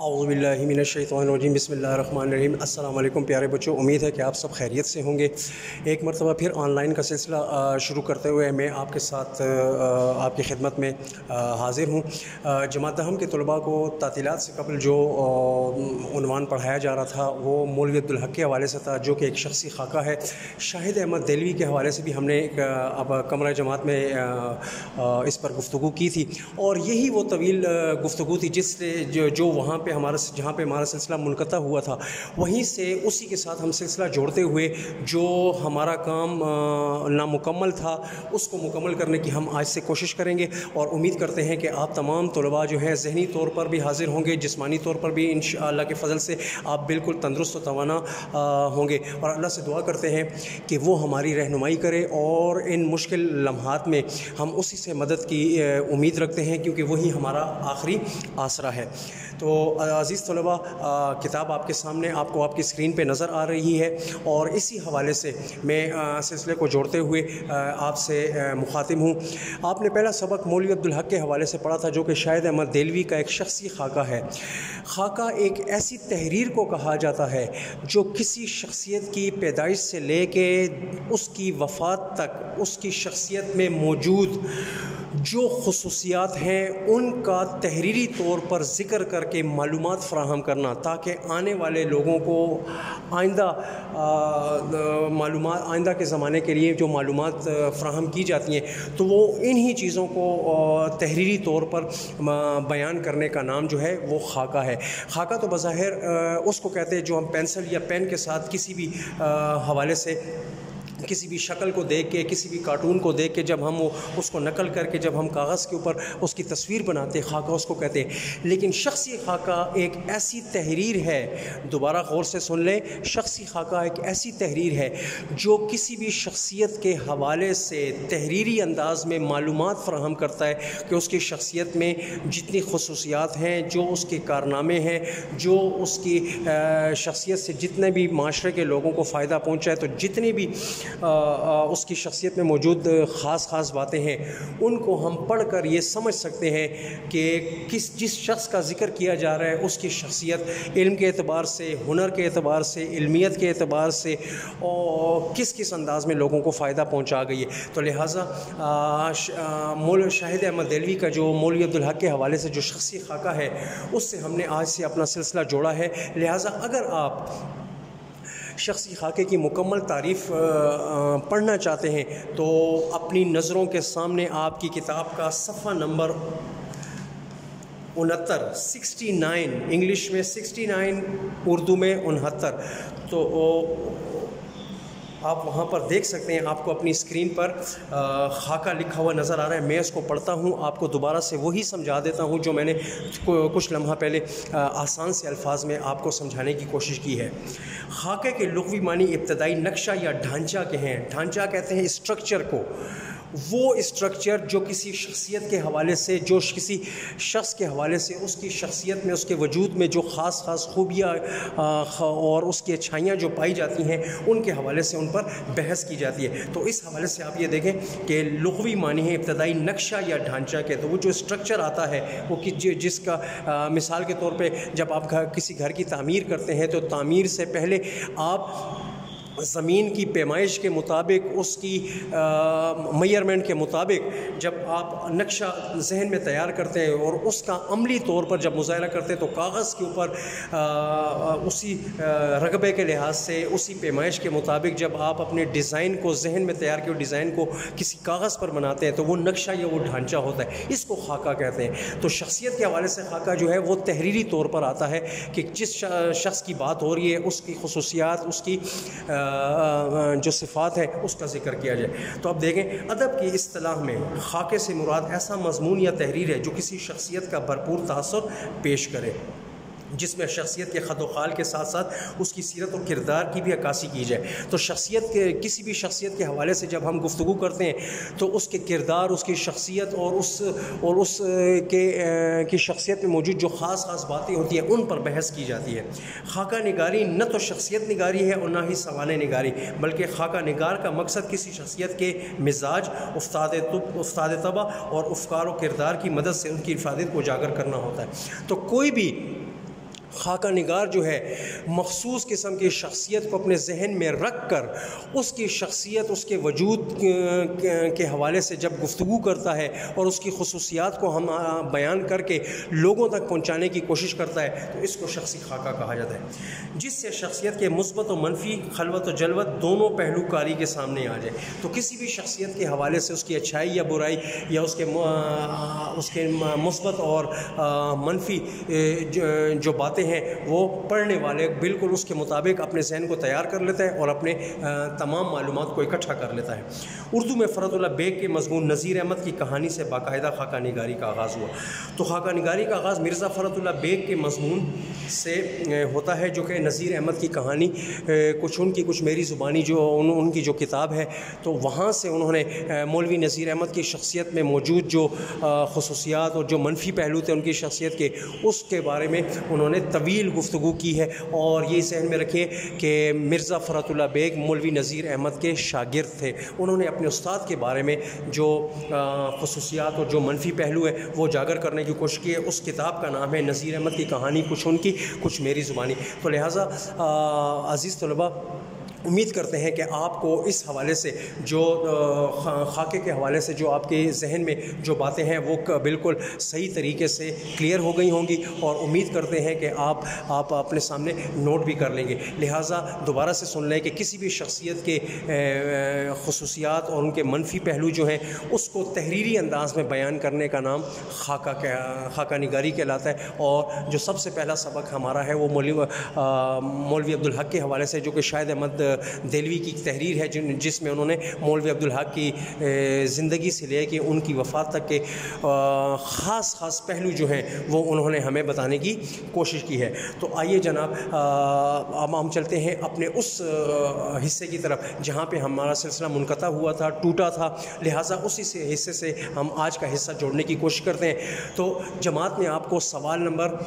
अज़बिल्लिमिनशैतरजीम बसमीम अल्लाम प्यारे बच्चों, उम्मीद है कि आप सब खैरियत से होंगे। एक मरतबा फिर ऑनलाइन का सिलसिला शुरू करते हुए मैं आपके साथ आपकी खिदमत में हाज़िर हूँ। जमात दहम के तलबा को तातीलत से कबल जो उनवान पढ़ाया जा रहा था, वो मौलवीदुलहक के हवाले से था, जो कि एक शख्सी खाका है। शाहिद अहमद दिलवी के हवाले से भी हमने एक अब कमरा जमात में इस पर गुफ्तु की थी। और यही वो तवील गुफ्तु थी, जिससे जो वहाँ पर हमारा जहाँ पर हमारा सिलसिला मुनक़ा हुआ था, वहीं से उसी के साथ हम सिलसिला जोड़ते हुए जो हमारा काम नामुकम्मल था, उसको मुकम्मल करने की हम आज से कोशिश करेंगे और उम्मीद करते हैं कि आप तमाम तलबा जो हैं, जहनी तौर पर भी हाजिर होंगे, जिसमानी तौर पर भी इन शाला के फ़ज़ल से आप बिल्कुल तंदरुस्त व तवाना होंगे। और अल्लाह से दुआ करते हैं कि वो हमारी रहनुमाई करे और इन मुश्किल लम्हात में हम उसी से मदद की उम्मीद रखते हैं, क्योंकि वही हमारा आखिरी आसरा है। तो अज़ीज़ तलबा किताब आपके सामने आपको आपकी स्क्रीन पे नज़र आ रही है और इसी हवाले से मैं सिलसिले को जोड़ते हुए आपसे मुखातिब हूँ। आपने पहला सबक मौली अब्दुलहक के हवाले से पढ़ा था जो कि शायद अहमद देलवी का एक शख्सी खाका है। खाका एक ऐसी तहरीर को कहा जाता है जो किसी शख्सियत की पैदाइश से ले उसकी वफ़ात तक, उसकी शख्सियत में मौजूद जो खसूसियात हैं, उनका तहरीरी तौर पर ज़िक्र करके मालूम फ़राहम करना, ताकि आने वाले लोगों को आइंदा मालूम आइंदा के ज़माने के लिए जो मालूम फ़राहम की जाती हैं तो वो इन्हीं चीज़ों को तहरीरी तौर पर बयान करने का नाम जो है, वो खाका है। खाका तो बज़ाहिर उसको कहते हैं जो हम पेंसिल या पेन के साथ किसी भी हवाले से किसी भी शक्ल को देख के, किसी भी कार्टून को देख के जब हम वो, उसको नकल करके जब हम कागज़ के ऊपर उसकी तस्वीर बनाते खाका उसको कहते लेकिन शख्सी खाका एक ऐसी तहरीर है, दोबारा गौर से सुन लें, शख्सी खाका एक ऐसी तहरीर है जो किसी भी शख्सियत के हवाले से तहरीरी अंदाज में मालूम फ़राहम करता है कि उसकी शख्सियत में जितनी खसूसियात हैं, जो उसके कारनामे हैं, जो उसकी शख्सियत से जितने भी माशरे के लोगों को फ़ायदा पहुँचा है तो जितनी भी उसकी शख्सियत में मौजूद ख़ास ख़ास बातें हैं। उनको हम पढ़ कर ये समझ सकते हैं कि किस, जिस शख्स का ज़िक्र किया जा रहा है, उसकी शख्सियत इल्म के अतबार से, हुनर के अतबार से, इल्मियत के अतबार से और किस किस अंदाज में लोगों को फ़ायदा पहुँचा गई है। तो लिहाजा मोल, शाहिद अहमद दिलवी का जो मौली अब्दुलहक के हवाले से जो शख्सी खाका है, उससे हमने आज से अपना सिलसिला जोड़ा है। लिहाजा अगर आप शख्सी खाके की मुकम्मल तारीफ़ पढ़ना चाहते हैं तो अपनी नज़रों के सामने आपकी किताब का सफ़ा नंबर उनहत्तर, सिक्सटी नाइन, इंग्लिश में सिक्सटी नाइन, उर्दू में उनहत्तर। तो आप वहाँ पर देख सकते हैं, आपको अपनी स्क्रीन पर खाका लिखा हुआ नज़र आ रहा है। मैं इसको पढ़ता हूँ, आपको दोबारा से वही समझा देता हूँ जो मैंने कुछ लम्हा पहले आसान से अल्फाज में आपको समझाने की कोशिश की है। खाके के लुवी मानी इब्तदाई नक्शा या ढांचा के हैं ढांचा कहते हैं स्ट्रक्चर को। वो स्ट्रक्चर जो किसी शख्सियत के हवाले से जो किसी शख्स के हवाले से उसकी शख्सियत में उसके वजूद में जो ख़ास ख़ास खूबियाँ और उसकी अच्छाइयाँ जो पाई जाती हैं उनके हवाले से उन पर बहस की जाती है। तो इस हवाले से आप ये देखें कि लघवी मानी है इब्तदाई नक्शा या ढांचा के तो वो जो स्ट्रक्चर आता है वो कि जिसका आ, मिसाल के तौर पर जब आप घर किसी घर की तामीर करते हैं तो तामीर से पहले आप ज़मीन की पैमाइश के मुताबिक उसकी मयरमेंट के मुताबिक जब आप नक्शा जहन में तैयार करते हैं और उसका अमली तौर पर जब मुजाहरा करते हैं तो कागज़ के ऊपर उसी रकबे के लिहाज से उसी पैमाइश के मुताबिक जब आप अपने डिज़ाइन को जहन में तैयार किए डिज़ाइन को किसी कागज़ पर बनाते हैं तो वो नक्शा या वो ढांचा होता है। इसको खाका कहते हैं। तो शख्सियत के हवाले से खाका जो है वो तहरीरी तौर पर आता है कि जिस शख्स की बात हो रही है उसकी खसूसियात उसकी आ, जो सिफ़ात हैं, उसका ज़िक्र किया जाए। तो आप देखें, अदब की असलाह में खाके से मुराद ऐसा मजमून या तहरीर है जो किसी शख्सियत का भरपूर तसर पेश करे। जिसमें शख्सियत के ख़द खाल के साथ साथ उसकी सीरत और किरदार की भी अक्सी की जाए। तो शख्सियत के, किसी भी शख्सियत के हवाले से जब हम गुफ्तु करते हैं तो उसके किरदार, उसकी शख्सियत और उस और उस के की शख्सियत में मौजूद जो ख़ास ख़ास बातें होती हैं, उन पर बहस की जाती है। खाका निगारी न तो शख्सियत निगारी है और ना ही सवाल निगारी, बल्कि खाका निगार का मकसद किसी शख्सियत के मिजाज, उस्ताद उस्ताद तबा और उफकार किरदार की मदद से उनकी इफादत को उजागर करना होता है। तो कोई भी खाका निगार जो है, मखसूस किस्म की शख्सियत को अपने जहन में रख कर उसकी शख्सियत, उसके वजूद के हवाले से जब गुफ्तु करता है और उसकी खसूसियात को हम बयान करके लोगों तक पहुँचाने की कोशिश करता है तो इसको शख्सी खाका कहा जाता है। जिससे शख्सियत के मुस्बत और मनफी, खलवत और जलवत दोनों पहलू कारी के सामने आ जाए तो किसी भी शख्सियत के हवाले से उसकी अच्छाई या बुराई या उसके उसके मुस्बत और मनफी जो बातें हैं वो पढ़ने वाले बिल्कुल उसके मुताबिक अपने जहन को तैयार कर लेता है और अपने तमाम मालूम को इकट्ठा कर लेता है। उर्दू में फ़रतुल्ला बेग के मजमून नज़ीर अहमद की कहानी से बाकायदा खाका निगारी का आगाज़ हुआ। तो खाका निगारी का आगाज़ मिर्ज़ा फ़रतुल्ला बेग के मजमून से होता है जो कि नज़ीर अहमद की कहानी कुछ उनकी कुछ मेरी ज़ुबानी जो उन, उनकी जो किताब है तो वहाँ से उन्होंने मौलवी नज़ीर अहमद की शख्सियत में मौजूद जो खसूसियात और जो मनफी पहलू थे उनकी शख्सियत के उसके बारे में उन्होंने तवील गुफ्तु की है। और ये जहन में रखिए कि मिर्ज़ा फ़रतुल्ला बेग मौलवी नज़ीर अहमद के शागिर्द थे। उन्होंने अपने उस्ताद के बारे में जो खसूसियात और जो मनफी पहलू है, वो जागर करने की कोशिश की है। उस किताब का नाम है नज़ीर अहमद की कहानी, कुछ उनकी, कुछ मेरी ज़ुबानी। तो लिहाजा अज़ीज़ तलबा उम्मीद करते हैं कि आपको इस हवाले से जो खाके के हवाले से जो आपके जहन में जो बातें हैं वो बिल्कुल सही तरीके से क्लियर हो गई होंगी और उम्मीद करते हैं कि आप आप अपने सामने नोट भी कर लेंगे। लिहाजा दोबारा से सुन लें कि किसी भी शख्सियत के खसूसियात और उनके मनफी पहलू जो हैं, उसको तहरीरी अंदाज में बयान करने का नाम खाका खाका निगारी कहलाता है और जो सबसे पहला सबक हमारा है वो मौलवी मौलवी अब्दुल हक के हवाले से, जो कि शायद अहमद दिलवी की तहरीर है जिन, जिसमें उन्होंने मौलवी अब्दुल हक की ज़िंदगी से ले उनकी वफ़ात तक के ख़ास ख़ास पहलू जो हैं, वो उन्होंने हमें बताने की कोशिश की है। तो आइए जनाब अब हम चलते हैं अपने उस हिस्से की तरफ़, जहाँ पर हमारा सिलसिला मुनक़ा हुआ था, टूटा था। लिहाजा उसी से, हिस्से से हम आज का हिस्सा जोड़ने की कोशिश करते हैं। तो जमात ने आपको सवाल नंबर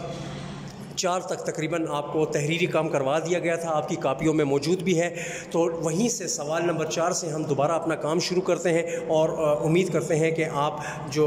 चार तक तकरीबन आपको तहरीरी काम करवा दिया गया था, आपकी कापियों में मौजूद भी है। तो वहीं से सवाल नंबर चार से हम दोबारा अपना काम शुरू करते हैं और उम्मीद करते हैं कि आप जो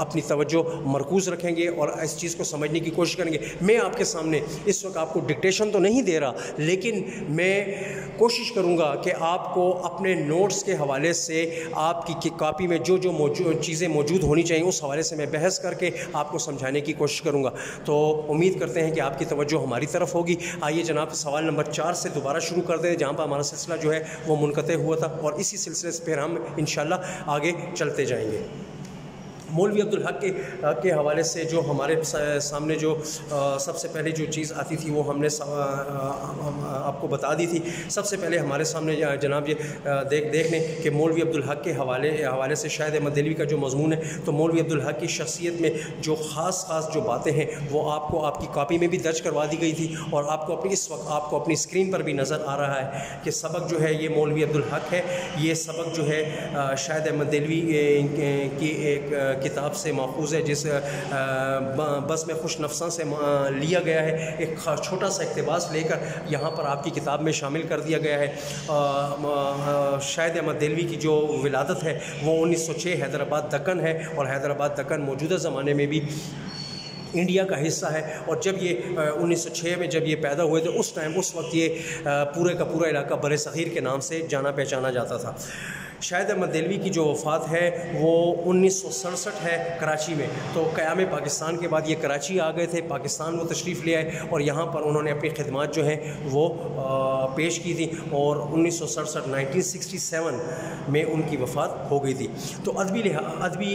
अपनी तवज्जो मरकूज़ रखेंगे और इस चीज़ को समझने की कोशिश करेंगे। मैं आपके सामने इस वक्त आपको डिक्टेशन तो नहीं दे रहा, लेकिन मैं कोशिश करूँगा कि आपको अपने नोट्स के हवाले से आपकी कापी में जो जो चीज़ें मौजूद होनी चाहिए, उस हवाले से मैं बहस करके आपको समझाने की कोशिश करूँगा। तो उम्मीद करते हैं कि आपकी तवज्जो हमारी तरफ़ होगी। आइए जनाब, सवाल नंबर चार से दोबारा शुरू कर दें जहाँ पर हमारा सिलसिला जो है, वो मुनक़ हुआ था और इसी सिलसिले से फिर हम इन आगे चलते जाएँगे। मौलवी अब्दुल हक के के हवाले से जो हमारे सामने जो सबसे पहले जो चीज़ आती थी वो हमने आपको बता दी थी। सबसे पहले हमारे सामने जनाब ये देख देख लें कि मौलवी अब्दुल हक के हवाले हवाले से शायद अहमद दिलवी का जो मजमून है तो मौलवी अब्दुल हक की शख्सियत में जो ख़ास ख़ास जो बातें हैं, वो आपको आपकी कापी में भी दर्ज करवा दी गई थी और आपको अपनी इस वक्त, आपको अपनी स्क्रीन पर भी नज़र आ रहा है कि सबक जो है ये मौलवी अब्दुल हक है। ये सबक जो है शायद अहमद दिलवी की एक किताब से माखूज है, जिस बस में खुश नफसा से लिया गया है, एक छोटा सा इकतबास लेकर यहाँ पर आपकी किताब में शामिल कर दिया गया है। शायद अहमद दिलवी की जो विलादत है, वो उन्नीस सौ छः हैदराबाद दक्कन है और हैदराबाद दक्कन मौजूदा ज़माने में भी इंडिया का हिस्सा है। और जब ये 1906 में जब ये पैदा हुए थे उस टाइम, उस वक्त ये पूरे का पूरा इलाका बर सग़ीर के नाम से जाना पहचाना जाता था। शायद अहमद दिलवी की जो वफ़ात है, वो उन्नीस सौ सड़सठ है कराची में। तो क़्याम पाकिस्तान के बाद ये कराची आ गए थे, पाकिस्तान वो तशरीफ़ ले आए और यहाँ पर उन्होंने अपनी खदमात जो हैं, वो पेश की थी और उन्नीस सौ सड़सठ नाइनटीन सिक्सटी सेवन में उनकी वफ़ात हो गई थी। तो अदबी अदबी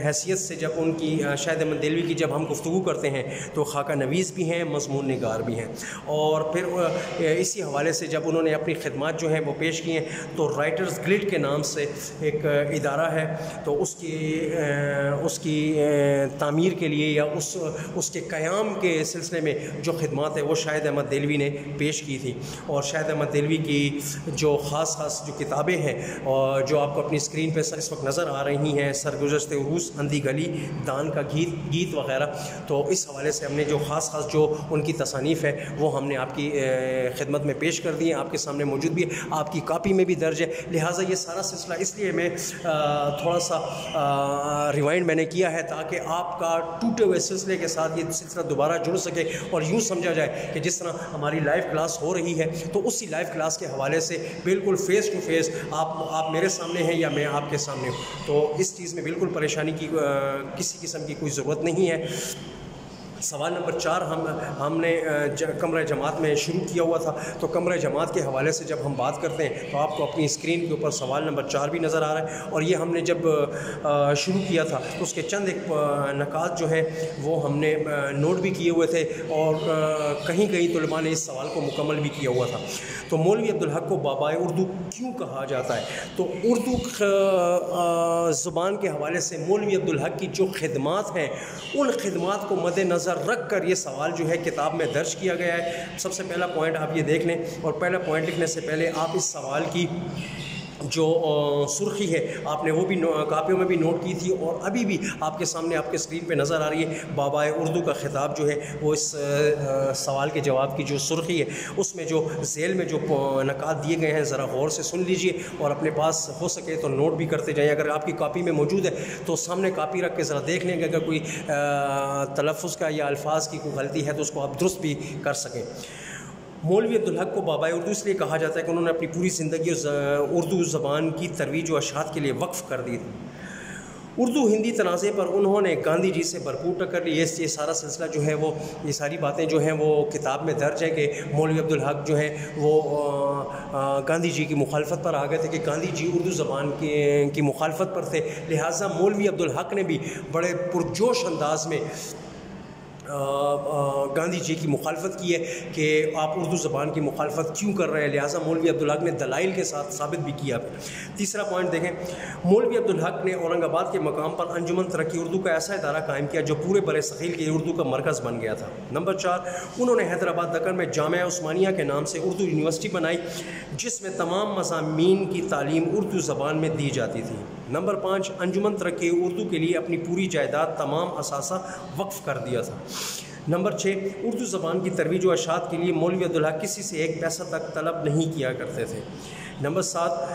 हैसियत से जब उनकी शायद अहमद दिलवी की जब हम गुफ्तु करते हैं तो खाका नवीस भी हैं, मजमून नगार भी हैं। और फिर इसी हवाले से जब उन्होंने अपनी खदमात जो हैं, वो पेश की हैं तो राइटर्स गिल्ड के नाम नाम से एक इदारा है तो उसकी उसकी तामीर के लिए या उस, उसके क़याम के सिलसिले में जो खदमात है, वो शायद अहमद दिलवी ने पेश की थी। और शायद अहमद दिलवी की जो ख़ास ख़ास जो किताबें हैं और जो आपको अपनी स्क्रीन पर इस वक्त नज़र आ रही हैं सरगुजस्त रूस, अंधी गली, दान का गीत गीत वगैरह तो इस हवाले से हमने जो ख़ास ख़ास जो उनकी तसानीफ़ है, वो हमने आपकी खिदमत में पेश कर दी है। आपके सामने मौजूद भी है, आपकी कापी में भी दर्ज है। लिहाजा ये सारा सिलसिला इसलिए मैं थोड़ा सा रिवाइंड मैंने किया है ताकि आपका टूटे हुए सिलसिले के साथ ये सिलसिला दोबारा जुड़ सके और यूँ समझा जाए कि जिस तरह हमारी लाइव क्लास हो रही है तो उसी लाइव क्लास के हवाले से बिल्कुल फ़ेस टू फेस आप आप मेरे सामने हैं या मैं आपके सामने हूँ। तो इस चीज़ में बिल्कुल परेशानी की किसी किस्म की कोई ज़रूरत नहीं है। सवाल नंबर चार, हम, हमने कमर जमात में शुरू किया हुआ था। तो कमर जमात के हवाले से जब हम बात करते हैं तो आपको अपनी स्क्रीन के ऊपर सवाल नंबर चार भी नज़र आ रहा है। और ये हमने जब शुरू किया था तो उसके चंद एक नकात जो है, वो हमने नोट भी किए हुए थे। और कहीं कहीं तलबा ने इस सवाल को मुकम्मल भी किया हुआ था। तो मौलवी अब्दुल हक को बाबाए उर्दू क्यों कहा जाता है? तो उर्दू ज़ुबान के हवाले से मौलवी अब्दुल हक की जो खदमात हैं, उन खदमात को मद्दनज़र नज़र रख कर ये सवाल जो है किताब में दर्ज किया गया है। सबसे पहला पॉइंट आप ये देख लें और पहला पॉइंट लिखने से पहले आप इस सवाल की जो सुर्खी है, आपने वो भी कापियों में भी नोट की थी और अभी भी आपके सामने आपके स्क्रीन पे नज़र आ रही है, बाबा उर्दू का ख़िताब जो है, वो इस सवाल के जवाब की जो सुर्खी है, उसमें जो जेल में जो नकात दिए गए हैं, ज़रा गौर से सुन लीजिए और अपने पास हो सके तो नोट भी करते जाएँ। अगर आपकी कापी में मौजूद है तो सामने कापी रख के ज़रा देख लेंगे अगर कोई तलफ़ का या अल्फाज की कोई गलती है तो उसको आप दुरुस्त भी कर सकें। मौलवी अब्दुलहक को बाबा उर्दू इसलिए कहा जाता है कि उन्होंने अपनी पूरी ज़िंदगी उर्दू ज़बान की तरवीज व अशात के लिए वक्फ़ कर दी थी। उर्दू हिंदी तनाज़े पर उन्होंने गांधी जी से भरपूर टक्कर ली। ये सारा सिलसिला जो है वो, ये सारी बातें जो हैं वो किताब में दर्ज है कि मौलवी अब्दुल हक जो है वो गांधी जी की मुखालफत पर आ गए थे कि गांधी जी उर्दू ज़बान की की मुखालफत पर थे। लिहाजा मौलवी अब्दुल हक ने भी बड़े पुरजोश अंदाज में गांधी जी की मुखालफत की है कि आप उर्दू ज़बान की मुखालफत क्यों कर रहे हैं? लिहाजा मौलवी अब्दुल हक ने दलाइल के साथ साबित भी किया। तीसरा पॉइंट देखें। मौलवी अब्दुल हक ने औरंगाबाद के मकाम पर अंजुमन तरक्की उर्दू का ऐसा इदारा कायम किया जो पूरे बर सखील के उर्दू का मरकज़ बन गया था। नंबर चार, उन्होंने हैदराबाद, दक्कन में जाम उस्मानिया के नाम से उर्दू यूनिवर्सिटी बनाई, जिसमें तमाम मजामी की तालीम उर्दू ज़बान में दी जाती थी। नंबर पाँच अंजुमन तरक्की उर्दू के लिए अपनी पूरी जायदाद तमाम असासा वक्फ़ कर दिया था। नंबर छः उर्दू ज़बान की तरवीज व अशात के लिए मौलवी अब्दुल्ला किसी से एक पैसा तक तलब नहीं किया करते थे। नंबर सात,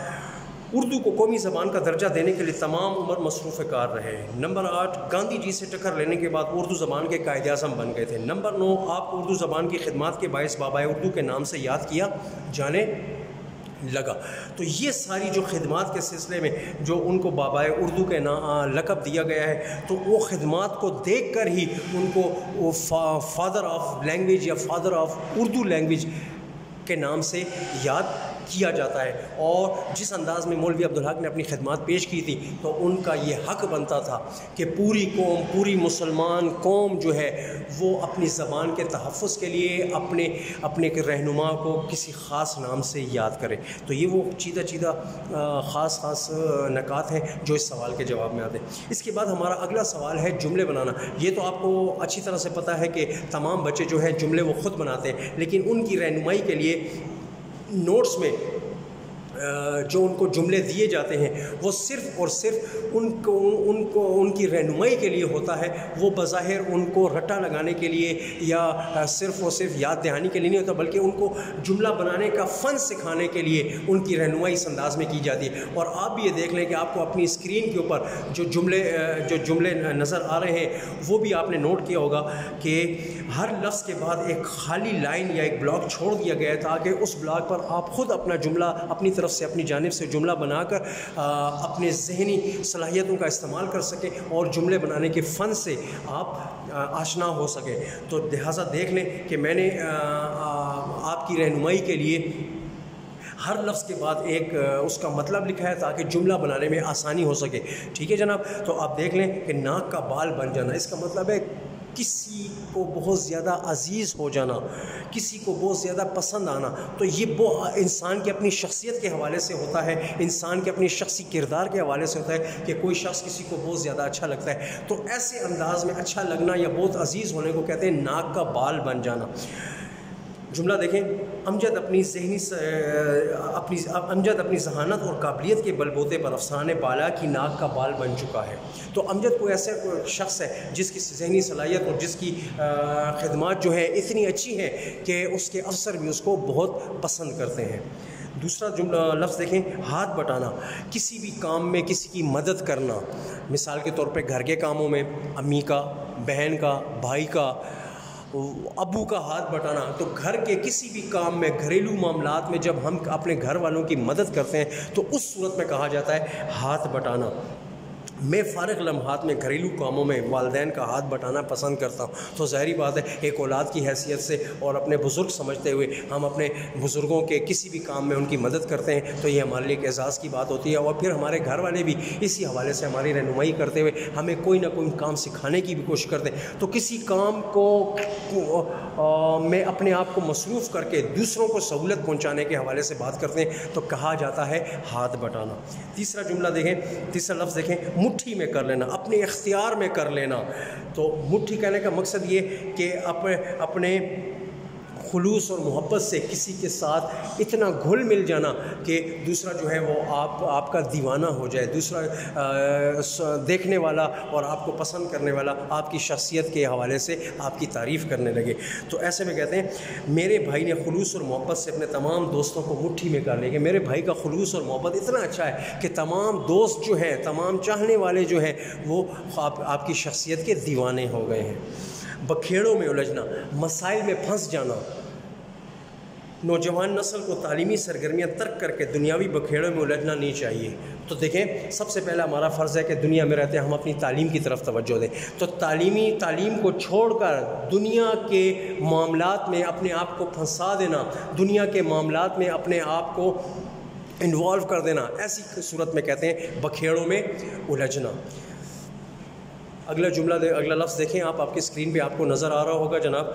उर्दू को कौमी ज़बान का दर्जा देने के लिए तमाम उम्र मसरूफ़ कार रहे नंबर आठ, गांधी जी से टक्कर लेने के बाद उर्दू ज़बान के कायद अजम बन गए थे। नंबर नौ, आप उर्दू ज़बान की खिदमत के बायस बाबा उर्दू के नाम से याद किया? जाने। लगा। तो ये सारी जो खदमात के सिलसिले में जो उनको बाबा उर्दू के ना लकब दिया गया है तो वो खदमात को देख कर ही उनको फा, फादर ऑफ़ लैंग्वेज या फादर ऑफ़ उर्दू लैंग्वेज के नाम से याद किया जाता है। और जिस अंदाज़ में मौलवी अब्दुल हक ने अपनी खदमात पेश की थी तो उनका ये हक बनता था कि पूरी कौम, पूरी मुसलमान कौम जो है, वो अपनी ज़बान के तहफ़ के लिए अपने अपने रहनुमा को किसी ख़ास नाम से याद करे। तो ये वो चीदा चीदा ख़ास ख़ास नकात हैं जो इस सवाल के जवाब में आते हैं। इसके बाद हमारा अगला सवाल है जुमले बनाना। ये तो आपको अच्छी तरह से पता है कि तमाम बच्चे जो है जुमले वो ख़ुद बनाते हैं, लेकिन उनकी रहनुमाई के लिए नोट्स में जो उनको जुमले दिए जाते हैं, वो सिर्फ़ और सिर्फ़ उनको उनको, उनकी रहनुमाई के लिए होता है। वो बज़ाहिर उनको रट्टा लगाने के लिए या सिर्फ़ और सिर्फ़ याद दहानी के लिए नहीं होता, बल्कि उनको जुमला बनाने का फ़न सिखाने के लिए उनकी रहनुमाई इस अंदाज में की जाती है। और आप भी ये देख लें कि आपको अपनी स्क्रीन के ऊपर जो जुमले जो जुमले नज़र आ रहे हैं, वो भी आपने नोट किया होगा कि हर लफ्ज़ के बाद एक खाली लाइन या एक ब्लॉक छोड़ दिया गया ताकि उस ब्लॉक पर आप ख़ुद अपना जुमला अपनी तरफ़ से अपनी जानब से जुमला बनाकर अपने जहनी सलाहियतों का इस्तेमाल कर सकें और जुमले बनाने के फ़न से आप आशना हो सके। तो लिहाजा देख लें कि मैंने आपकी रहनुमाई के लिए हर लफ्ज़ के बाद एक उसका मतलब लिखा है ताकि जुमला बनाने में आसानी हो सके। ठीक है जनाब? तो आप देख लें कि नाक का बाल बन जाना, इसका मतलब है किसी को बहुत ज़्यादा अज़ीज़ हो जाना, किसी को बहुत ज़्यादा पसंद आना तो ये इंसान की अपनी शख्सियत के हवाले से होता है, इंसान के अपने शख्सी किरदार के हवाले से होता है कि कोई शख्स किसी को बहुत ज़्यादा अच्छा लगता है। तो ऐसे अंदाज में अच्छा लगना या बहुत अज़ीज़ होने को कहते हैं नाक का बाल बन जाना। जुमला देखें अमजद अपनी जहनी अपनी, अमजद अपनी जहानत और काबिलियत के बलबोते पर अफसाने बाला की नाक का बाल बन चुका है। तो अमजद कोई ऐसा शख्स है जिसकी जहनी सलाहियत और जिसकी खदमात जो है इतनी अच्छी हैं कि उसके अफसर भी उसको बहुत पसंद करते हैं। दूसरा जुमला, लफ्ज़ देखें, हाथ बटाना, किसी भी काम में किसी की मदद करना। मिसाल के तौर पे घर के कामों में अम्मी का, बहन का, भाई का अबू का हाथ बटाना तो घर के किसी भी काम में, घरेलू मामला में जब हम अपने घर वालों की मदद करते हैं तो उस सूरत में कहा जाता है, हाथ बटाना। मैं फ़ारग लम्हात में घरेलू कामों में वालदे का हाथ बटाना पसंद करता हूँ। तो ज़ाहरी बात है, एक औलाद की हैसियत से और अपने बुज़ुर्ग समझते हुए हम अपने बुज़ुर्गों के किसी भी काम में उनकी मदद करते हैं तो ये हमारे लिए एक एजाज़ की बात होती है और फिर हमारे घर वाले भी इसी हवाले से हमारी रहनुमाई करते हुए हमें कोई ना कोई काम सिखाने की भी कोशिश करते हैं। तो किसी काम को में अपने आप को मसरूफ़ करके दूसरों को सहूलत पहुँचाने के हवाले से बात करते हैं तो कहा जाता है हाथ बटाना। तीसरा जुमला देखें, तीसरा लफ्ज़ देखें मुट्ठी में कर लेना, अपने इख्तियार में कर लेना। तो मुट्ठी कहने का मकसद ये कि अपने अपने खलूस और मोहब्बत से किसी के साथ इतना घुल मिल जाना कि दूसरा जो है वो आप आपका दीवाना हो जाए दूसरा आ, देखने वाला और आपको पसंद करने वाला आपकी शख्सियत के हवाले से आपकी तारीफ़ करने लगे। तो ऐसे में कहते हैं मेरे भाई ने खलूस और मोहब्बत से अपने तमाम दोस्तों को मुट्ठी में कर लेंगे मेरे भाई का खलूस और मोहब्बत इतना अच्छा है कि तमाम दोस्त जो हैं तमाम चाहने वाले जो हैं वो आप, आपकी शख्सियत के दीवाने हो गए हैं। बखेड़ों में उलझना, मसाइल में फंस जाना। नौजवान नस्ल को तालीमी सरगर्मियाँ तर्क करके दुनियावी बखेड़ों में उलझना नहीं चाहिए। तो देखें, सबसे पहला हमारा फ़र्ज़ है कि दुनिया में रहते हैं हम अपनी तालीम की तरफ़ तवज्जो दें। तो तालीमी, तालीम को छोड़कर दुनिया के मामलात में अपने आप को फंसा देना, दुनिया के मामलात में अपने आप को इन्वॉल्व कर देना, ऐसी सूरत में कहते हैं, बखेड़ों में उलझना। अगला जुमला दे, अगला लफ्ज़ देखें, आप आपकी स्क्रीन पे आपको नज़र आ रहा होगा जनाब।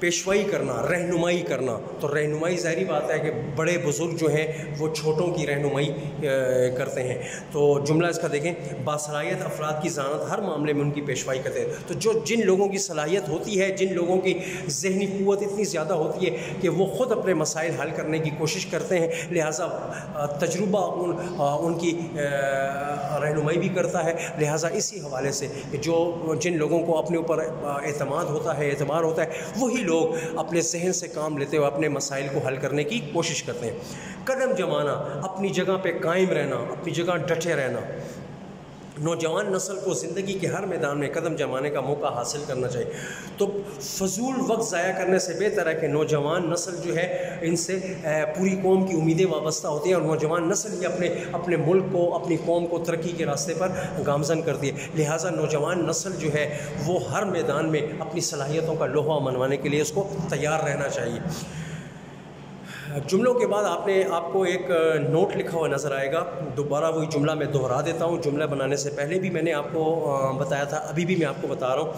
पेशवाई करना रहनुमाई करना। तो रहनुमाई ज़ाहरी बात है कि बड़े बुज़ुर्ग जो हैं वो छोटों की रहनुमाई करते हैं। तो जुमला इसका देखें बासलाहियत अफराद की जानत हर मामले में उनकी पेशवाई करते हैं। तो जो जिन लोगों की सलाहियत होती है जिन लोगों की जहनी क़वत इतनी ज़्यादा होती है कि वो ख़ुद अपने मसाइल हल करने की कोशिश करते हैं लिहाजा तजुर्बा उन, उनकी रहनुमाई भी करता है। लिहाजा इसी हवाले से जो जिन लोगों को अपने ऊपर अतमाद होता है एतबार होता है वही लोग अपने सहन से काम लेते हुए अपने मसाइल को हल करने की कोशिश करते हैं। कदम जमाना, अपनी जगह पर कायम रहना, अपनी जगह डटे रहना। नौजवान नस्ल को ज़िंदगी के हर मैदान में कदम जमाने का मौका हासिल करना चाहिए। तो फजूल वक्त ज़ाया करने से बेहतर है कि नौजवान नस्ल जो है, इनसे पूरी कौम की उम्मीदें वाबस्ता होती हैं और नौजवान नस्ल ही अपने अपने मुल्क को, अपनी कौम को तरक्की के रास्ते पर गामजन करती है लिहाजा नौजवान नस्ल जो है, वो हर मैदान में अपनी सलाहियतों का लोहा मनवाने के लिए उसको तैयार रहना चाहिए। जुमलों के बाद आपने आपको एक नोट लिखा हुआ नज़र आएगा। दोबारा वही जुमला मैं दोहरा देता हूँ। जुमला बनाने से पहले भी मैंने आपको बताया था, अभी भी मैं आपको बता रहा हूँ।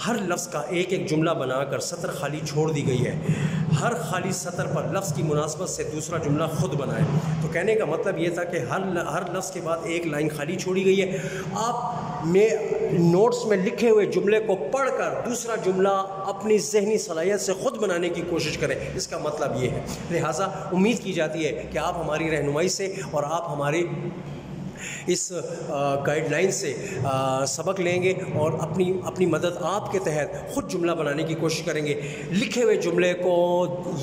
हर लफ्ज़ का एक एक जुमला बनाकर सतर खाली छोड़ दी गई है। हर खाली सतर पर लफ्ज़ की मुनासबत से दूसरा जुमला ख़ुद बनाए। तो कहने का मतलब ये था कि हर हर लफ्ज़ के बाद एक लाइन खाली छोड़ी गई है। आप में नोट्स में लिखे हुए जुमले को पढ़कर दूसरा जुमला अपनी जहनी सलाहियत से ख़ुद बनाने की कोशिश करें। इसका मतलब ये है। लिहाजा उम्मीद की जाती है कि आप हमारी रहनुमाई से और आप हमारी इस गाइडलाइन से आ, सबक लेंगे और अपनी अपनी मदद आपके तहत ख़ुद जुमला बनाने की कोशिश करेंगे। लिखे हुए जुमले को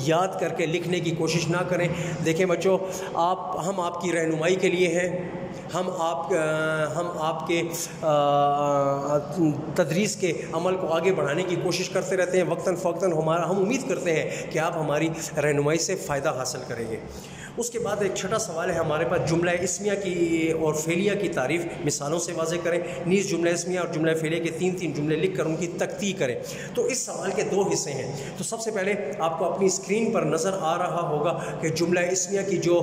याद करके लिखने की कोशिश ना करें। देखें बच्चों आप हम आपकी रहनुमाई के लिए हैं। हम आप हम आपके तदरीस के अमल को आगे बढ़ाने की कोशिश करते रहते हैं। वक्ता फ़वक्ता हमारा, हम उम्मीद करते हैं कि आप हमारी रहनुमाई से फ़ायदा हासिल करेंगे। उसके बाद एक छोटा सवाल है हमारे पास, जुमला इसमिया की और फेलिया की तारीफ़। मिसालों से वाजे करें, नीज जुमला इसमिया और जुमला फेलिया के तीन तीन जुमले लिख कर उनकी तख्ती करें। तो इस सवाल के दो हिस्से हैं। तो सबसे पहले आपको अपनी स्क्रीन पर नज़र आ रहा होगा कि जुमला इसमिया की जो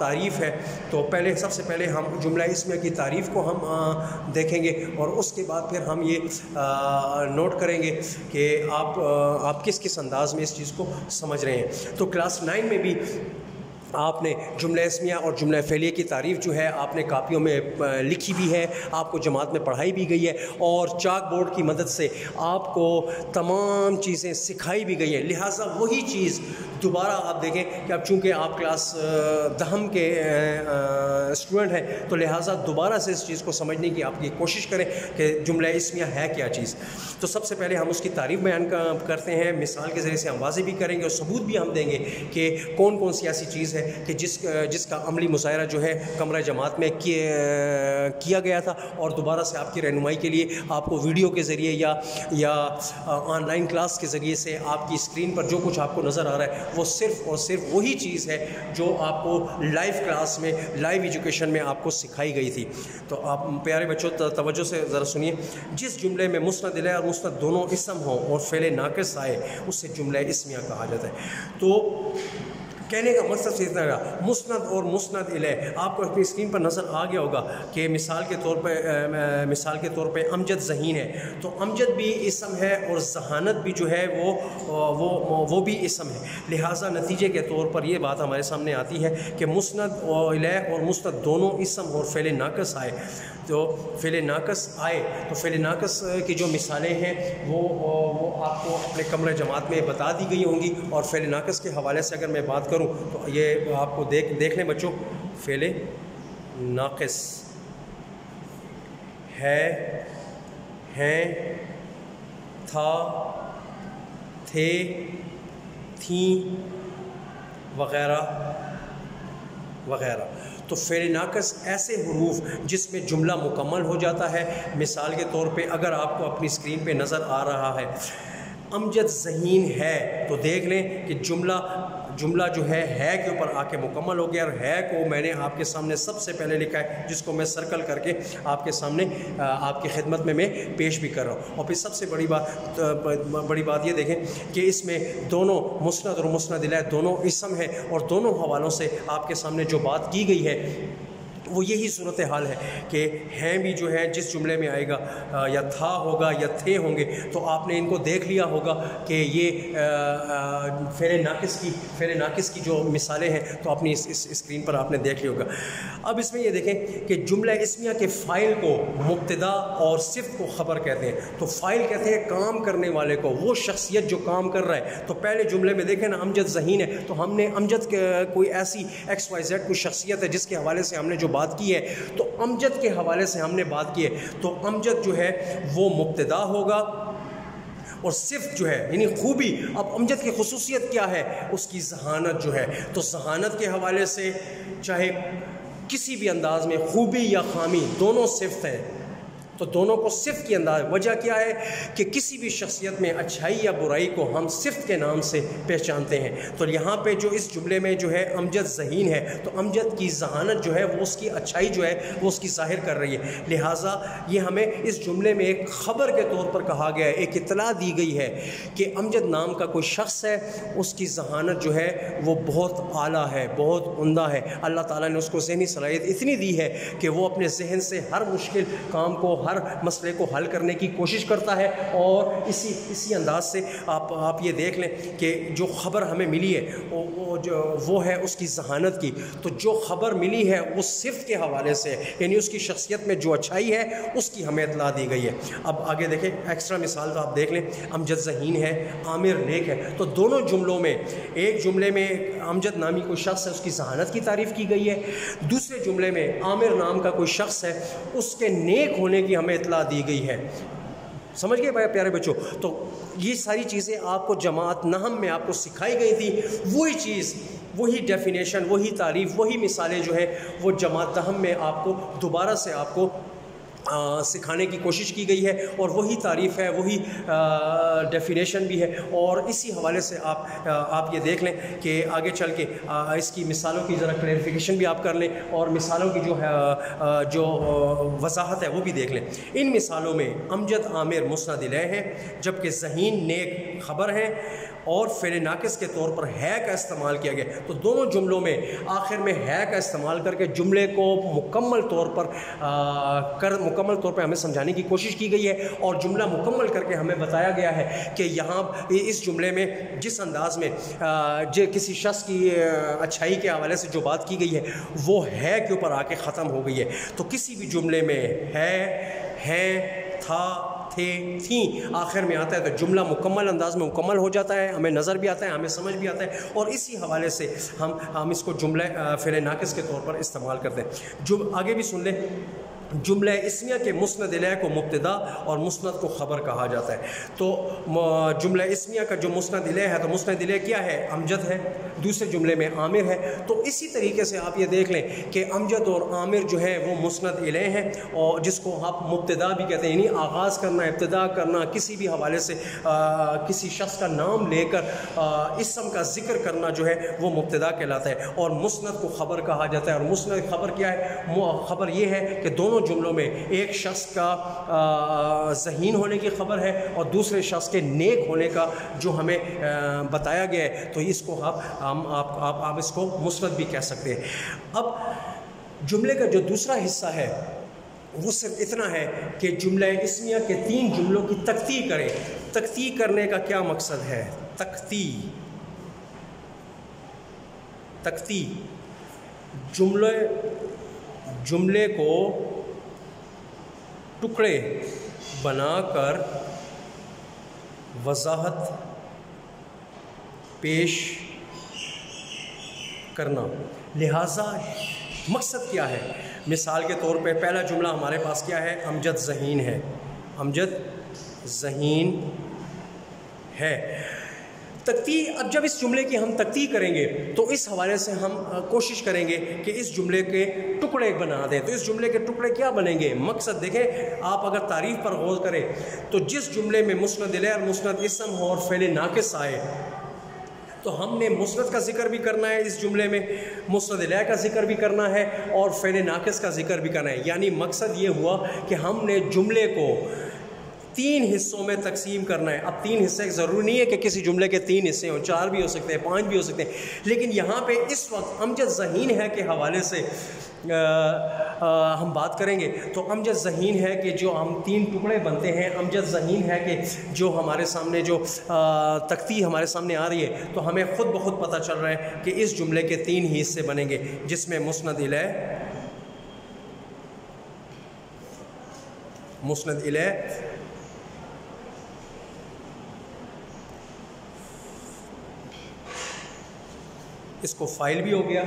तारीफ़ है तो पहले, सबसे पहले हम जुमला इसमिया की तारीफ़ को हम देखेंगे और उसके बाद फिर हम ये नोट करेंगे कि आप आप किस किस अंदाज में इस चीज़ को समझ रहे हैं। तो क्लास नाइन में भी आपने जुमला इसमिया और जुमला फ़ैलिया की तारीफ़ जो है आपने कापियों में लिखी भी है, आपको जमात में पढ़ाई भी गई है और चाक बोर्ड की मदद से आपको तमाम चीज़ें सिखाई भी गई हैं। लिहाजा वही चीज़ दोबारा आप देखें कि अब चूँकि आप क्लास दहम के स्टूडेंट हैं तो लिहाजा दोबारा से इस चीज़ को समझने की आपकी कोशिश करें कि जुमला इसमिया है क्या चीज़। तो सबसे पहले हम उसकी तारीफ़ बयान करते हैं, मिसाल के ज़रिए से हम वाजे भी करेंगे और सबूत भी हम देंगे कि कौन कौन सी ऐसी चीज़ है है कि जिस जिसका अमली मुशायरा जो है कमरा जमात में किया गया था और दोबारा से आपकी रहनुमाई के लिए आपको वीडियो के ज़रिए या या ऑनलाइन क्लास के ज़रिए से आपकी स्क्रीन पर जो कुछ आपको नज़र आ रहा है, वो सिर्फ़ और सिर्फ़ वही चीज़ है जो आपको लाइव क्लास में, लाइव एजुकेशन में आपको सिखाई गई थी। तो आप, प्यारे बच्चों तवज्जो से ज़रा सुनिए। जिस जुमले में मुस्ंद और मुस्ंद दोनों इसम हों और फैले नाकस आए, उससे जुमला इसमिया कहा जाता है। तो कहने का मकसद इतना मुस्ंद और मुस्ंद इले आपको अपनी स्क्रीन पर नज़र आ गया होगा कि मिसाल के तौर पर मिसाल के तौर पर अमजद जहीन है। तो अमजद भी इसम है और जहानत भी जो है वो वो वो भी इसम है। लिहाजा नतीजे के तौर पर यह बात हमारे सामने आती है कि मुस्ंद और मुस्ंद दोनों इसम और फ़ैल नाकस आए। तो फ़िल नाकस आए तो फ़िल नाकस की जो मिसालें हैं, वो वो आपको अपने कमरे जमात में बता दी गई होंगी। और फ़िल नाकस के हवाले से अगर मैं बात करूँ तो ये आपको देख देख लें बच्चों फ़िल नाकस है, हैं, था, थे, थी, वगैरह वगैरह। तो फेल नाकस ऐसे हरूफ जिसमें जुमला मुकम्मल हो जाता है। मिसाल के तौर पर अगर आपको अपनी स्क्रीन पर नज़र आ रहा है, अमजद जहीन है तो देख लें कि जुमला जुमला जो है है के ऊपर आके मुकम्मल हो गया और है को मैंने आपके सामने सबसे पहले लिखा है, जिसको मैं सर्कल करके आपके सामने आपकी खिदमत में मैं पेश भी कर रहा हूँ। और फिर सबसे बड़ी बात बड़ी बात ये देखें कि इसमें दोनों मुस्ंद और मुस्ंद दोनों इसम है और दोनों हवालों से आपके सामने जो बात की गई है वो यही सूरत हाल है कि हैं भी जो है जिस जुमले में आएगा या था होगा या थे होंगे तो आपने इनको देख लिया होगा कि ये फेर नाकिस की फेर नाकिस की जो मिसालें हैं तो अपनी इस, इस स्क्रीन पर आपने देख लिया होगा। अब इसमें ये देखें कि जुमला इसमिया के फ़ाइल को मुबतदा और सिर्फ़ को ख़बर कहते हैं। तो फ़ाइल कहते हैं काम करने वाले को वो शख्सियत जो काम कर रहा है। तो पहले जुमले में देखें ना अमजद जहीन है तो हमने अमजद कोई ऐसी एक्स वाई जेड कोई शख्सियत है जिसके हवाले से हमने जो बात बात की है तो अमजद के हवाले से हमने बात की है तो अमजद जो है, वो मुबतदा होगा। और सिर्फ़ जो है, यानी खूबी, अब अमजद की खसूसियत क्या है? उसकी जहानत जो है। तो जहानत के हवाले से, चाहे किसी भी अंदाज में, खूबी या खामी, दोनों सिफ्त है। तो दोनों को सिर्फ़ के अंदाज, वजह क्या है कि किसी भी शख्सियत में अच्छाई या बुराई को हम सिर्फ़ के नाम से पहचानते हैं। तो यहाँ पे जो इस जुमले में जो है अमजद जहीन है तो अमजद की जहानत जो है वो उसकी अच्छाई जो है वो उसकी ज़ाहिर कर रही है। लिहाजा ये हमें इस जुमले में एक ख़बर के तौर पर कहा गया है, एक इतला दी गई है कि अमजद नाम का कोई शख्स है, उसकी जहानत जो है वो बहुत आला है, बहुत उमदा है। अल्लाह ताला ने उसको जहनी सलाहियत इतनी दी है कि वो अपने जहन से हर मुश्किल काम को, हर मसले को हल करने की कोशिश करता है और इसी इसी अंदाज से आप आप ये देख लें कि जो ख़बर हमें मिली है वो, वो जो वो है उसकी जहानत की। तो जो ख़बर मिली है वो सिर्फ़ के हवाले से यानी उसकी शख्सियत में जो अच्छाई है उसकी हमें इतला दी गई है। अब आगे देखें एक्स्ट्रा मिसाल तो आप देख लें अमजद जहीन है आमिर नेक है। तो दोनों जुमलों में एक जुमले में अमजद नामी कोई शख्स है उसकी जहानत की तारीफ़ की गई है। दूसरे जुमले में आमिर नाम का कोई शख्स है उसके नेक होने की की हमें इतला दी गई है। समझ गए भाई प्यारे बच्चों? तो ये सारी चीज़ें आपको जमात नहम में आपको सिखाई गई थी। वही चीज़, वही डेफिनेशन वही तारीफ़, वही मिसालें जो है, वो जमात नहम में आपको दोबारा से आपको सिखाने की कोशिश की गई है और वही तारीफ़ है वही डेफिनेशन भी है। और इसी हवाले से आप आ, आप ये देख लें कि आगे चल के आ, इसकी मिसालों की ज़रा क्लैरिफिकेशन भी आप कर लें और मिसालों की जो है जो वजाहत है वो भी देख लें। इन मिसालों में अमजद आमिर मुस्ंद हैं जबकि जहीन नेक ख़बर हैं। और फेर नाकस के तौर पर है का इस्तेमाल किया गया। तो दोनों जुमलों में आखिर में है का इस्तेमाल करके जुमले को मुकम्मल तौर पर आ, कर मुकम्मल तौर पर हमें समझाने की कोशिश की गई है और जुमला मुकम्मल करके हमें बताया गया है कि यहाँ इस जुमले में जिस अंदाज में जो किसी शख्स की अच्छाई के हवाले से जो बात की गई है वो है के ऊपर आके ख़त्म हो गई है। तो किसी भी जुमले में है है था थे थी। आखिर में आता है तो जुमला मुकम्मल अंदाज में मुकम्मल हो जाता है, हमें नज़र भी आता है, हमें समझ भी आता है और इसी हवाले से हम हम इसको जुमला फिर नाकस के तौर पर इस्तेमाल करते हैं। जो आगे भी सुन लें। जुमला इसमिया के मुस्ंद को मुबतदा और मुस्ंद को ख़बर कहा जाता है। तो जुमला इसमिया का जो मुस्ंद है तो मुस्ंद क्या है? अमजद है। दूसरे जुमले में आमिर है। तो इसी तरीके से आप ये देख लें कि अमजद और आमिर जो है वो मुस्ंद हैं और जिसको आप मुबतदा भी कहते हैं यानी आगाज़ करना इब्तदा करना किसी भी हवाले से आ, किसी शख्स का नाम लेकर इसम का ज़िक्र करना जो है वो मुबतदा कहलाता है। और मुस्ंद को ख़बर कहा जाता है। और मुस्ंद खबर क्या है? ख़बर ये है कि दोनों जुमलों में एक शख्स का जहीन होने की खबर है और दूसरे शख्स के नेक होने का जो हमें बताया गया है तो इसको आप हम आप, आप, आप इसको मुस्बत भी कह सकते हैं। अब जुमले का जो दूसरा हिस्सा है वो सिर्फ़ इतना है कि जुमला इसमिया के तीन जुमलों की तख्ती करें। तख्ती करने का क्या मकसद है? तख्ती। तख्ती। जुमले जुमले को टुकड़े बनाकर वजाहत पेश करना। लिहाजा मकसद क्या है? मिसाल के तौर पे पहला जुमला हमारे पास क्या है? अमजद जहीन है। अमजद जहीन है। तख्ती अब जब इस जुमले की हम तख्ती करेंगे तो इस हवाले से हम कोशिश करेंगे कि इस जुमले के टुकड़े बना दें। तो इस जुमले के टुकड़े क्या बनेंगे? मकसद देखें, आप अगर तारीफ़ पर गौर करें तो जिस जुमले में मुस्ंद और मुस्ंद इसम हो और फ़ैल नाकस आए तो हमने मुस्रत का ज़िक्र भी करना है इस जुमले में मुस्रद का ज़िक्र भी करना है और फ़ैल नाकस का ज़िक्र भी करना है। यानी मकसद ये हुआ कि हमने जुमले को तीन हिस्सों में तकसीम करना है। अब तीन हिस्से ज़रूरी नहीं है कि किसी जुमले के तीन हिस्से हों चार भी हो सकते हैं पाँच भी हो सकते हैं। लेकिन यहाँ पे इस वक्त अमजद जहीन है के हवाले से आ, आ, हम बात करेंगे। तो अमजद जहीन है कि जो हम तीन टुकड़े बनते हैं अमजद जहीन है कि जो हमारे सामने जो तख्ती हमारे सामने आ रही है तो हमें ख़ुद ब खुद पता चल रहा है कि इस जुमले के तीन ही हिस्से बनेंगे जिसमें मुस्ंद मुस्ंद इसको फ़ाइल भी हो गया।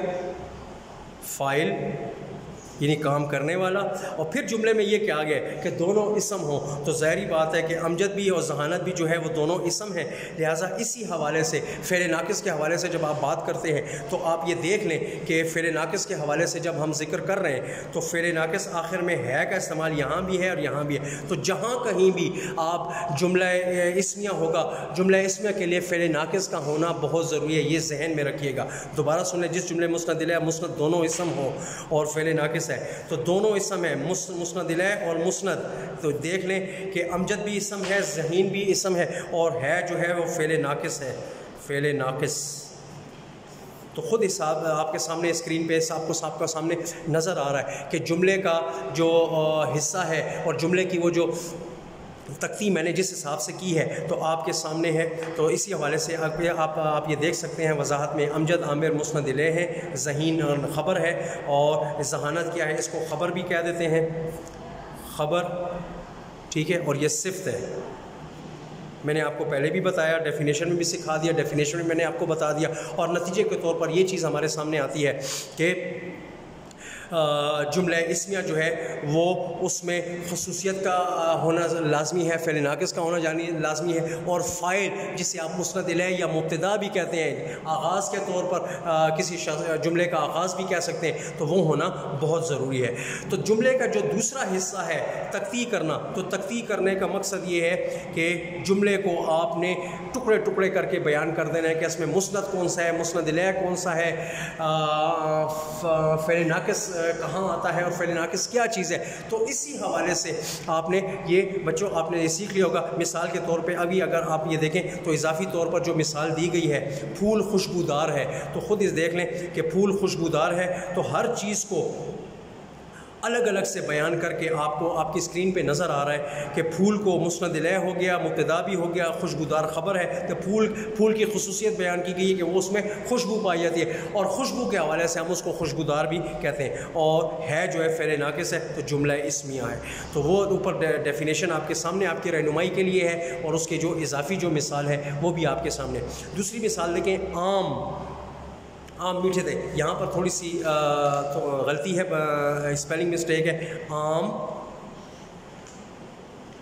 फ़ाइल यानी काम करने वाला। और फिर जुमले में ये क्या आ गया कि दोनों इसम हों। तो ज़ाहरी बात है कि अमजद भी और जहानत भी जो है वो दोनों इसम हैं। लिहाजा इसी हवाले से फ़ेर नाकस के हवाले से जब आप बात करते हैं तो आप ये देख लें कि फ़ेर नाकस के हवाले से जब हम ज़िक्र कर रहे हैं तो फ़ेर नाकस आखिर में है का इस्तेमाल यहाँ भी है और यहाँ भी है। तो जहाँ कहीं भी आप जुमला इसमिया होगा, जुमला इसमिया के लिए फ़ेर नाकस का होना बहुत ज़रूरी है, ये जहन में रखिएगा। दोबारा सुन लें, जिस जुमले मुस्ंद मुस्ंद दोनों इसम हो और फ़ेर नाकस नाकिस है। तो दोनों इसम है मुस्ंद और मुस्ंद तो देख लें कि अमजद भी इसम है, जहीन भी इसम है और है जो है वो फ़ेल नाकस है। फ़ेल नाकस। तो ख़ुद इस आपके सामने स्क्रीन पे आपको आपका सामने नज़र आ रहा है कि जुमले का जो हिस्सा है और जुमले की वो जो तख्ती मैंने जिस हिसाब से की है तो आपके सामने है। तो इसी हवाले से आप आप, आप ये देख सकते हैं वजाहत में अमजद आमिर मुस्ंद हैं जहीन ख़बर है। और जहानत क्या है इसको ख़बर भी कह देते हैं। ख़बर ठीक है और ये सिफ्त है। मैंने आपको पहले भी बताया डेफिनेशन में भी सिखा दिया डेफिनेशन में मैंने आपको बता दिया। और नतीजे के तौर पर ये चीज़ हमारे सामने आती है कि जुमला इसमिया जो है, वो उसमें खसूसियत का होना लाजमी है, फ़ैल नाकस का होना जानी लाजमी है और फ़ाइल, जिसे आप मुस्ंद या मुबतदा भी कहते हैं, आगाज़ के तौर पर किसी जुमले का आगाज़ भी कह सकते हैं तो वो होना बहुत ज़रूरी है। तो जुमले का जो दूसरा हिस्सा है, तख्ती करना तो तख्ती करने का मकसद ये है कि जुमले को आपने टुकड़े टुकड़े करके बयान कर देना है कि इसमें मुस्ंद कौन सा है मुस्ंद कौन सा है फ़ैल नाकस कहाँ आता है और फेलिनाकिस क्या चीज़ है? तो इसी हवाले से आपने ये, बच्चों, आपने ये सीख लिया होगा। मिसाल के तौर पर अभी अगर आप ये देखें तो इजाफी तौर पर जो मिसाल दी गई है, फूल खुशबूदार है। तो ख़ुद इस देख लें कि फूल खुशबूदार है। तो हर चीज़ को अलग अलग से बयान करके आपको, आपकी स्क्रीन पे नज़र आ रहा है कि फूल को मुस्ंद हो गया, मुबतदा भी हो गया, खुशबूदार ख़बर है। तो फूल फूल की खसूसियत बयान की गई है कि वो उसमें खुशबू पाई जाती है। और खुशबू के हवाले से हम उसको खुशबूदार भी कहते हैं। और है जो है फ़ैल नाकस है तो जुमला इसमिया है। तो वो ऊपर डेफिनेशन आपके सामने, आपकी रहनुमाई के लिए है। और उसके जो इजाफी जो मिसाल है, वो भी आपके सामने। दूसरी मिसाल देखें, आम। आम मीठे थे। यहाँ पर थोड़ी सी तो गलती है स्पेलिंग मिस्टेक है। आम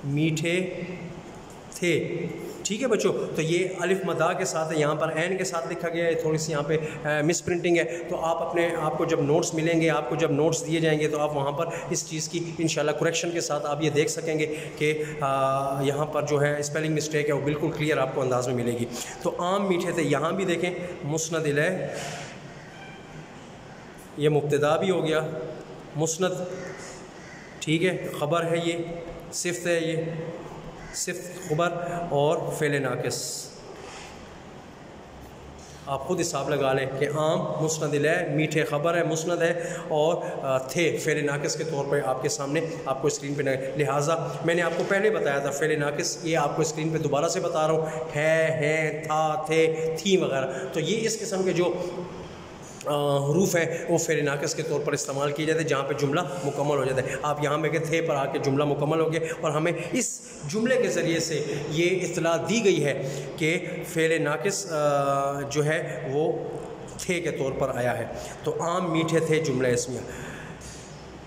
मीठे थे। ठीक है बच्चों तो ये अलिफ मदा के साथ है, यहाँ पर एन के साथ लिखा गया है, थोड़ी सी यहाँ पे मिस प्रिंटिंग है। तो आप अपने, आपको जब नोट्स मिलेंगे, आपको जब नोट्स दिए जाएँगे तो आप वहाँ पर इस चीज़ की, इंशाल्लाह करेक्शन के साथ आप ये देख सकेंगे कि यहाँ पर जो है स्पेलिंग मिस्टेक है, वो बिल्कुल क्लियर आपको अंदाज में मिलेगी। तो आम मीठे थे, यहाँ भी देखें मुस्ंद ये मुबतदा भी हो गया। मुस्ंद ठीक है, ख़बर है ये, सिफ्त है ये, सिफ्त खबर और फ़ेल नाकस। आप ख़ुद हिसाब लगा लें कि आम मुस्ंद है, मीठे ख़बर है मुस्ंद है और थे फ़ेल नाकस के तौर पर आपके सामने आपको स्क्रीन पे लिहाजा मैंने आपको पहले बताया था फ़ेल नाकस, ये आपको स्क्रीन पे दोबारा से बता रहा हूँ, है, हैं, था, थे, थी वगैरह। तो ये इस किस्म के जो हरूफ है, वो फेर नाकस के तौर पर इस्तेमाल किए जाते हैं, जहाँ पर जुमला मुकम्मल हो जाता है। आप यहाँ पे थे, पर आके जुमला मुकम्मल हो गया। और हमें इस जुमले के ज़रिए से ये इतला दी गई है कि फेर नाकस जो है, वो थे के तौर पर आया है। तो आम मीठे थे जुमला इसमें।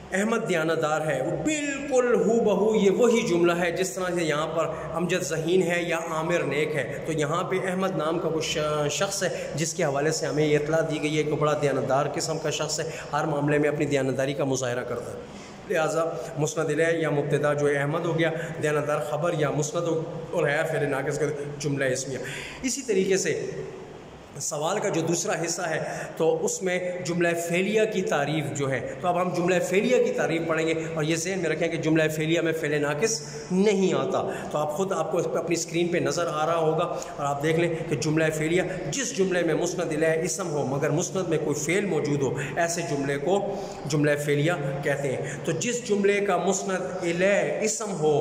अहमद दियानादार है। वो बिल्कुल हु बहू ये वही जुमला है जिस तरह से यहाँ पर अमजद जहीन है या आमिर नेक है। तो यहाँ पे अहमद नाम का वो शख्स है जिसके हवाले से हमें ये इतला दी गई है कि बड़ा दियानतदार किस्म का शख्स है। हर मामले में अपनी दियानतदारी का मुजाहरा करता है। लिहाजा मुस्ंद या मुबतदा जो अहमद हो गया दयानतदार ख़बर या मुस्ंद और है फिर नाकस का जुमला इसमिया इसी तरीके से सवाल का जो दूसरा हिस्सा है तो उसमें जुमला फ़ेलिया की तारीफ़ जो है तो अब हम जुमला फ़ेलिया की तारीफ़ पढ़ेंगे और ये जहन में रखें कि जुमला फ़ेलिया में फ़ेल नाकिस नहीं आता। तो आप ख़ुद आपको इस पर अपनी स्क्रीन पे नज़र आ रहा होगा और आप देख लें कि जुमला फ़ेलिया जिस जुमले में मुस्ंद इसम हो, मगर मुस्ंद में कोई फ़ेल मौजूद हो, ऐसे जुमले को जुमला फ़ेलिया कहते हैं। तो जिस जुमले का मुस्ंद इसम हो,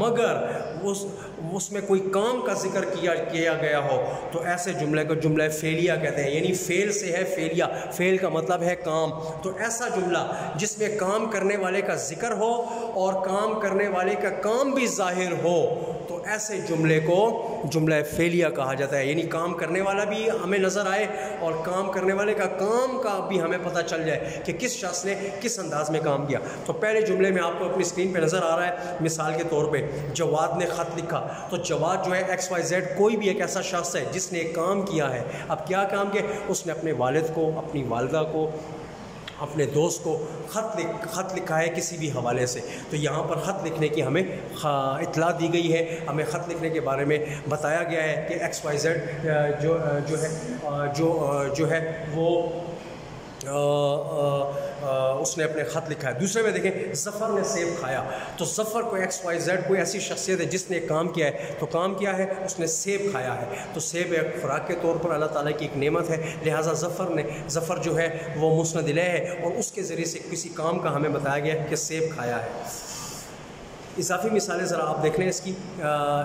मगर उस उसमें कोई काम का ज़िक्र किया किया गया हो तो ऐसे जुमले को जुमला फेलिया कहते हैं। यानी फेल से है फेलिया। फेल का मतलब है काम। तो ऐसा जुमला जिसमें काम करने वाले का ज़िक्र हो और काम करने वाले का काम भी ज़ाहिर हो तो ऐसे जुमले को जुमला फेलिया कहा जाता है। यानी काम करने वाला भी हमें नज़र आए और काम करने वाले का काम का भी हमें पता चल जाए कि किस शख्स ने किस अंदाज में काम किया। तो पहले जुमले में आपको अपनी स्क्रीन पर नज़र आ रहा है, मिसाल के तौर पे जवाद ने ख़त लिखा। तो जवाद जो है एक्स वाई जेड कोई भी एक ऐसा शख्स है जिसने एक काम किया है। अब क्या काम किया? उसने अपने वालिद को, अपनी वालदा को, अपने दोस्त को ख़त लिख, ख़त लिखा है किसी भी हवाले से। तो यहाँ पर ख़त लिखने की हमें इतला दी गई है। हमें ख़त लिखने के बारे में बताया गया है कि एक्स वाई जेड जो जो है जो जो है वो उसने अपने ख़त लिखा है। दूसरे में देखें, ज़फ़र ने सेब खाया। तो ज़फ़र को एक्स वाई जेड कोई ऐसी शख्सियत है जिसने एक काम किया है? तो काम किया है? उसने सेब खाया है। तो सेब एक ख़ुराक के तौर पर अल्लाह ताला की एक नेमत है। लिहाजा ज़फ़र ने, ज़फ़र जो है, वो मुस्ंद है और उसके ज़रिए से किसी काम का हमें बताया गया कि सेब खाया है। इजाफी मिसालें ज़रा आप देख लें इसकी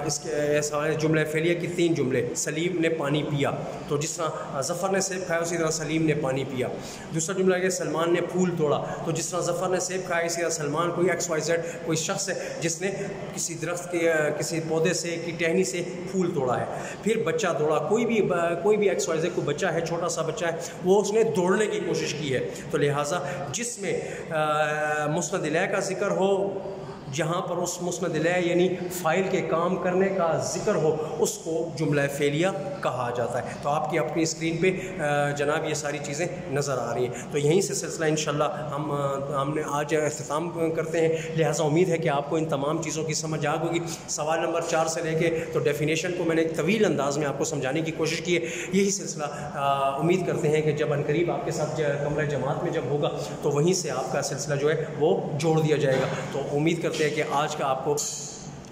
इसके जुमले, फेलिया की तीन जुमले, सलीम ने पानी पिया। तो जिस तरह ज़फ़र ने सेब खाया, उसी तरह सलीम ने पानी पिया। दूसरा जुमला है सलमान ने फूल तोड़ा। तो जिस तरह ज़फ़र ने सेब खाया, इसी तरह सलमान कोई एक्स वाई जेड कोई शख्स है जिसने किसी दरख्त के किसी पौधे से, की टहनी से फूल तोड़ा है। फिर बच्चा दौड़ा। कोई भी कोई भी एक्स वाई जेड कोई बच्चा है, छोटा सा बच्चा है, वो उसने दौड़ने की कोशिश की है। तो लिहाजा जिसमें मुस्ंद का ज़िक्र हो जहाँ पर उस मुस्ंद यानी फ़ाइल के काम करने का ज़िक्र हो, उसको जुमला फ़ेलिया कहा जाता है। तो आपकी अपनी स्क्रीन पे जनाब ये सारी चीज़ें नज़र आ रही हैं। तो यहीं से सिलसिला इन हम हमने आज अख्ताम करते हैं। लिहाजा उम्मीद है कि आपको इन तमाम चीज़ों की समझ आ होगी। सवाल नंबर चार से लेके तो डेफिनेशन को मैंने एक तवील अंदाज में आपको समझाने की कोशिश की है। यही सिलसिला उम्मीद करते हैं कि जब अनकरीब आपके साथ कमर जमात में जब होगा तो वहीं से आपका सिलसिला जो है, वो जोड़ दिया जाएगा। तो उम्मीद करते हैं कि आज का आपको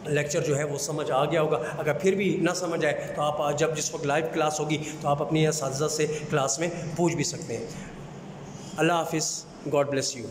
लेक्चर जो है वो समझ आ गया होगा। अगर फिर भी ना समझ आए तो आप जब जिस वक्त लाइव क्लास होगी तो आप अपनी इस से क्लास में पूछ भी सकते हैं। अल्लाह हाफिज़। God bless you